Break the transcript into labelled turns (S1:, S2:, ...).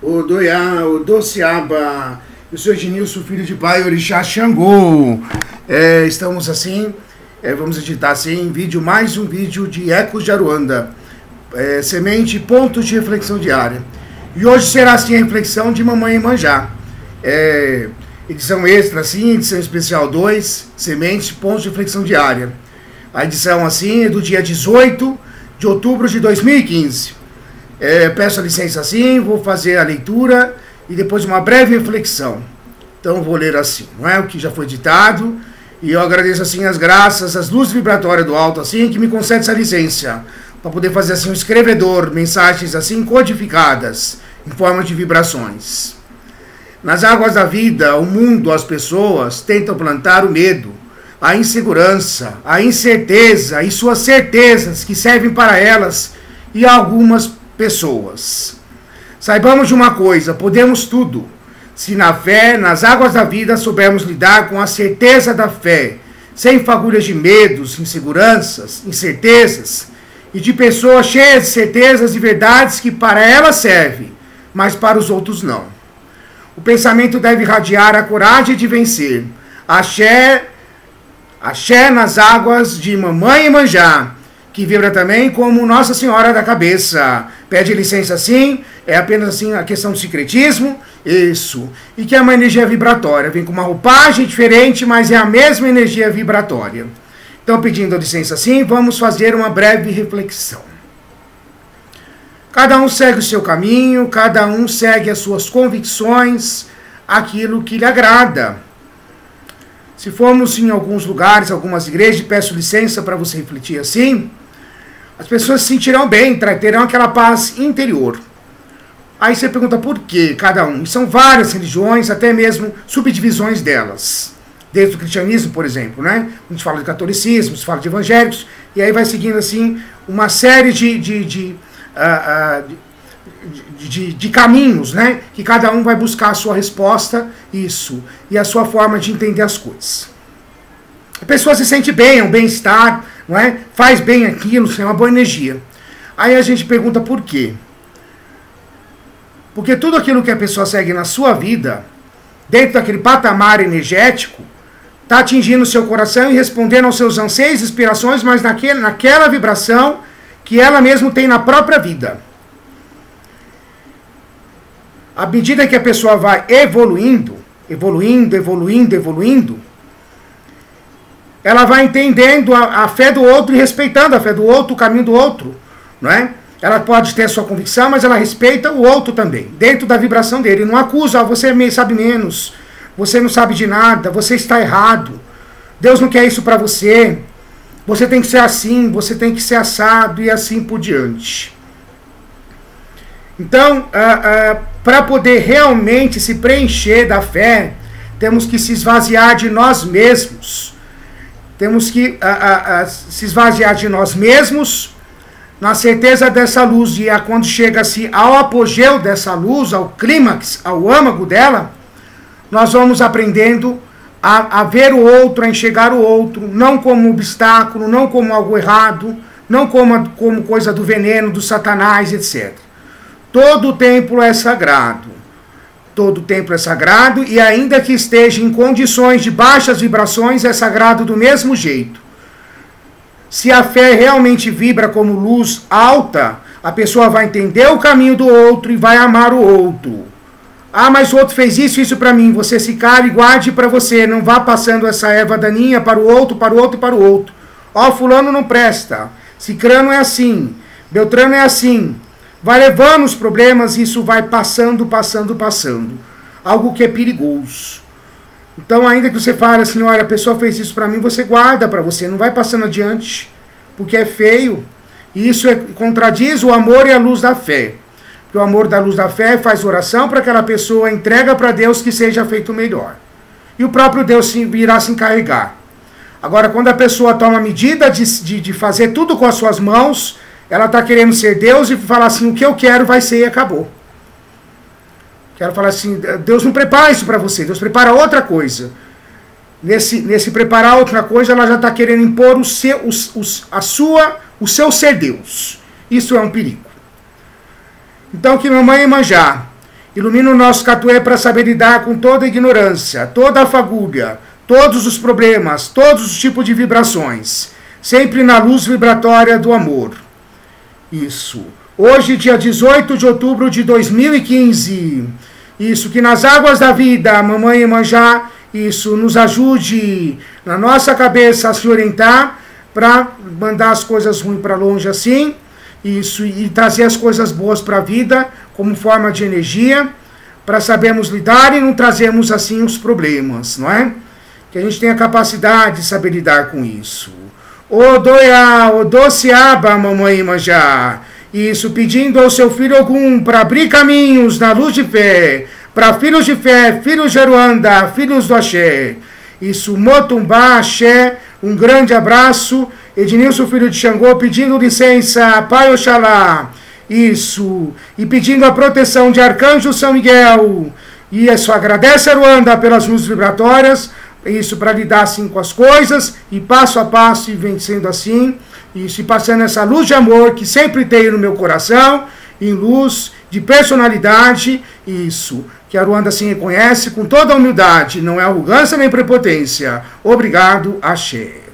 S1: o Doiá, o Doceaba, eu sou Ednilson, filho de pai, Orixá Xangô. É, estamos assim, é, vamos editar assim, vídeo, mais um vídeo de Ecos de Aruanda. É, semente, pontos de reflexão diária. E hoje será assim a reflexão de Mamãe e Manjá. É, edição extra assim, edição especial 2, semente, pontos de reflexão diária. A edição assim é do dia 18 de outubro de 2015. É, peço licença assim, vou fazer a leitura e depois uma breve reflexão. Então vou ler assim, não é o que já foi ditado. E eu agradeço assim as graças, as luzes vibratórias do alto assim que me concede essa licença para poder fazer assim um escrevedor, mensagens assim codificadas em forma de vibrações. Nas águas da vida, o mundo, as pessoas tentam plantar o medo, a insegurança, a incerteza e suas certezas que servem para elas e algumas pessoas. Saibamos de uma coisa: podemos tudo. Se na fé, nas águas da vida, soubermos lidar com a certeza da fé, sem fagulhas de medos, inseguranças, incertezas, e de pessoas cheias de certezas e verdades que para elas servem, mas para os outros não. O pensamento deve irradiar a coragem de vencer. Axé, axé nas águas de mamãe e manjá, que vibra também como Nossa Senhora da Cabeça. Pede licença sim, é apenas assim a questão do secretismo, isso. E que é uma energia vibratória, vem com uma roupagem diferente, mas é a mesma energia vibratória. Então, pedindo licença sim, vamos fazer uma breve reflexão. Cada um segue o seu caminho, cada um segue as suas convicções, aquilo que lhe agrada. Se formos em alguns lugares, algumas igrejas, peço licença para você refletir assim, as pessoas se sentirão bem, terão aquela paz interior. Aí você pergunta por que cada um. E são várias religiões, até mesmo subdivisões delas. Desde o cristianismo, por exemplo, né? A gente fala de catolicismo, se fala de evangélicos, e aí vai seguindo assim uma série de, de, de, uh, de, de, de, caminhos, né? Que cada um vai buscar a sua resposta, isso, e a sua forma de entender as coisas. A pessoa se sente bem, é um bem-estar, não é? Faz bem aquilo, tem uma boa energia. Aí a gente pergunta por quê? Porque tudo aquilo que a pessoa segue na sua vida, dentro daquele patamar energético, está atingindo o seu coração e respondendo aos seus anseios, inspirações, mas naquele, naquela vibração que ela mesma tem na própria vida. À medida que a pessoa vai evoluindo, evoluindo, evoluindo, evoluindo, ela vai entendendo a, a, fé do outro e respeitando a fé do outro, o caminho do outro, não é? Ela pode ter sua convicção, mas ela respeita o outro também, dentro da vibração dele. Não acusa, ah, você sabe menos, você não sabe de nada, você está errado. Deus não quer isso para você. Você tem que ser assim, você tem que ser assado e assim por diante. Então, ah, ah, para poder realmente se preencher da fé, temos que se esvaziar de nós mesmos temos que a, a, a, se esvaziar de nós mesmos, na certeza dessa luz, e a, quando chega-se ao apogeu dessa luz, ao clímax, ao âmago dela, nós vamos aprendendo a, a ver o outro, a enxergar o outro, não como obstáculo, não como algo errado, não como, como coisa do veneno, do satanás, etc. Todo o templo é sagrado. Todo templo é sagrado e, ainda que esteja em condições de baixas vibrações, é sagrado do mesmo jeito. Se a fé realmente vibra como luz alta, a pessoa vai entender o caminho do outro e vai amar o outro. Ah, mas o outro fez isso, isso para mim. Você se cale e guarde para você. Não vá passando essa erva daninha para o outro, para o outro e para o outro. Ó, oh, fulano não presta. Cicrano é assim. Beltrano é assim vai levando os problemas e isso vai passando, passando, passando. Algo que é perigoso. Então, ainda que você fale assim, olha, a pessoa fez isso para mim, você guarda para você, não vai passando adiante, porque é feio. E isso é, contradiz o amor e a luz da fé. Porque o amor da luz da fé faz oração para aquela pessoa, entrega para Deus que seja feito melhor. E o próprio Deus virá se encarregar. Agora, quando a pessoa toma medida de, de, de fazer tudo com as suas mãos, ela está querendo ser Deus e falar assim: o que eu quero vai ser e acabou. Quero falar assim: Deus não prepara isso para você, Deus prepara outra coisa. Nesse, nesse preparar outra coisa, ela já está querendo impor o seu, o, o, a sua, o seu ser Deus. Isso é um perigo. Então, que mamãe manjar Ilumina o nosso catué para saber lidar com toda a ignorância, toda a fagulha, todos os problemas, todos os tipos de vibrações. Sempre na luz vibratória do amor. Isso. Hoje, dia 18 de outubro de 2015. Isso, que nas águas da vida, mamãe Manjá, isso, nos ajude na nossa cabeça a se orientar para mandar as coisas ruins para longe assim, isso, e trazer as coisas boas para a vida como forma de energia, para sabermos lidar e não trazermos assim os problemas, não é? Que a gente tenha capacidade de saber lidar com isso. Odoia, Odociaba, mamãe Manjá. Isso, pedindo ao seu filho algum para abrir caminhos na luz de fé, para filhos de fé, filhos de Aruanda, filhos do Axé. Isso, Motumbá, Axé, um grande abraço. Ednilson, filho de Xangô, pedindo licença, Pai Oxalá. Isso, e pedindo a proteção de Arcanjo São Miguel. E isso, agradece a Aruanda pelas luzes vibratórias, isso para lidar assim com as coisas, e passo a passo e vencendo assim e se passando essa luz de amor que sempre tenho no meu coração, em luz de personalidade, isso, que a Ruanda se reconhece com toda a humildade, não é arrogância nem prepotência. Obrigado, Axé.